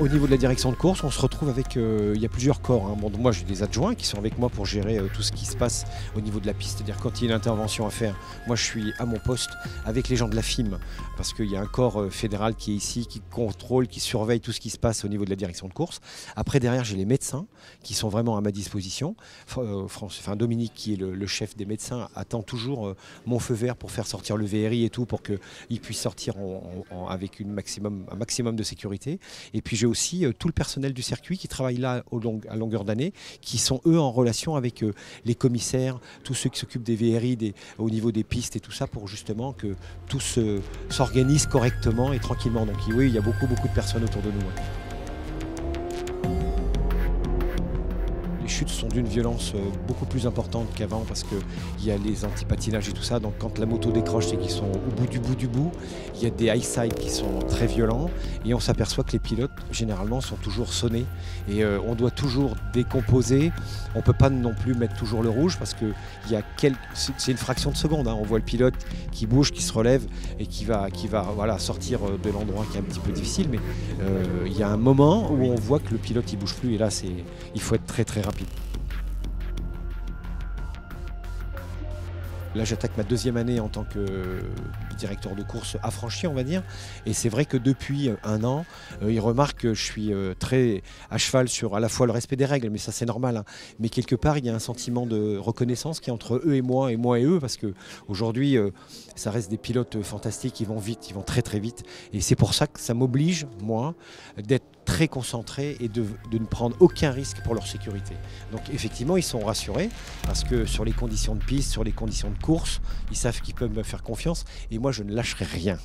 Au niveau de la direction de course, on se retrouve avec. euh, il y a plusieurs corps. hein. Moi, j'ai des adjoints qui sont avec moi pour gérer euh, tout ce qui se passe au niveau de la piste. C'est-à-dire, quand il y a une intervention à faire, moi, je suis à mon poste avec les gens de la FIM. Parce qu'il y a un corps euh, fédéral qui est ici, qui contrôle, qui surveille tout ce qui se passe au niveau de la direction de course. Après, derrière, j'ai les médecins qui sont vraiment à ma disposition. Enfin, Dominique, qui est le, chef des médecins, attend toujours mon feu vert pour faire sortir le VRI et tout, pour qu'il puisse sortir avec maximum, un maximum de sécurité. Et puis j'ai aussi euh, tout le personnel du circuit qui travaille là à longueur d'année, qui sont eux en relation avec euh, les commissaires, tous ceux qui s'occupent des VRI au niveau des pistes et tout ça, pour justement que tout se- s'organise correctement et tranquillement. Donc oui, il y a beaucoup, beaucoup de personnes autour de nous. Chutes sont d'une violence euh, beaucoup plus importante qu'avant parce qu'il y a les antipatinages et tout ça. Donc quand la moto décroche, c'est qu'ils sont au bout du bout du bout. Il y a des high side qui sont très violents et on s'aperçoit que les pilotes généralement sont toujours sonnés et euh, on doit toujours décomposer. On ne peut pas non plus mettre toujours le rouge parce que c'est une fraction de seconde. hein. On voit le pilote qui bouge, qui se relève et qui va, qui va voilà, sortir euh, de l'endroit qui est un petit peu difficile. Mais il y a un moment où on voit que le pilote il bouge plus et là c'est il faut être très très rapide. Là, j'attaque ma deuxième année en tant que directeur de course affranchi, on va dire. Et c'est vrai que depuis euh, un an, euh, ils remarquent que je suis euh, très à cheval sur à la fois le respect des règles, mais ça c'est normal. hein. Mais quelque part, il y a un sentiment de reconnaissance qui est entre eux et moi, et moi et eux, parce que aujourd'hui, euh, ça reste des pilotes fantastiques, ils vont vite, ils vont très très vite. Et c'est pour ça que ça m'oblige, moi, d'être très concentré et de, de ne prendre aucun risque pour leur sécurité. Donc effectivement, ils sont rassurés parce que sur les conditions de piste, sur les conditions de course, ils savent qu'ils peuvent me faire confiance et moi, je ne lâcherai rien.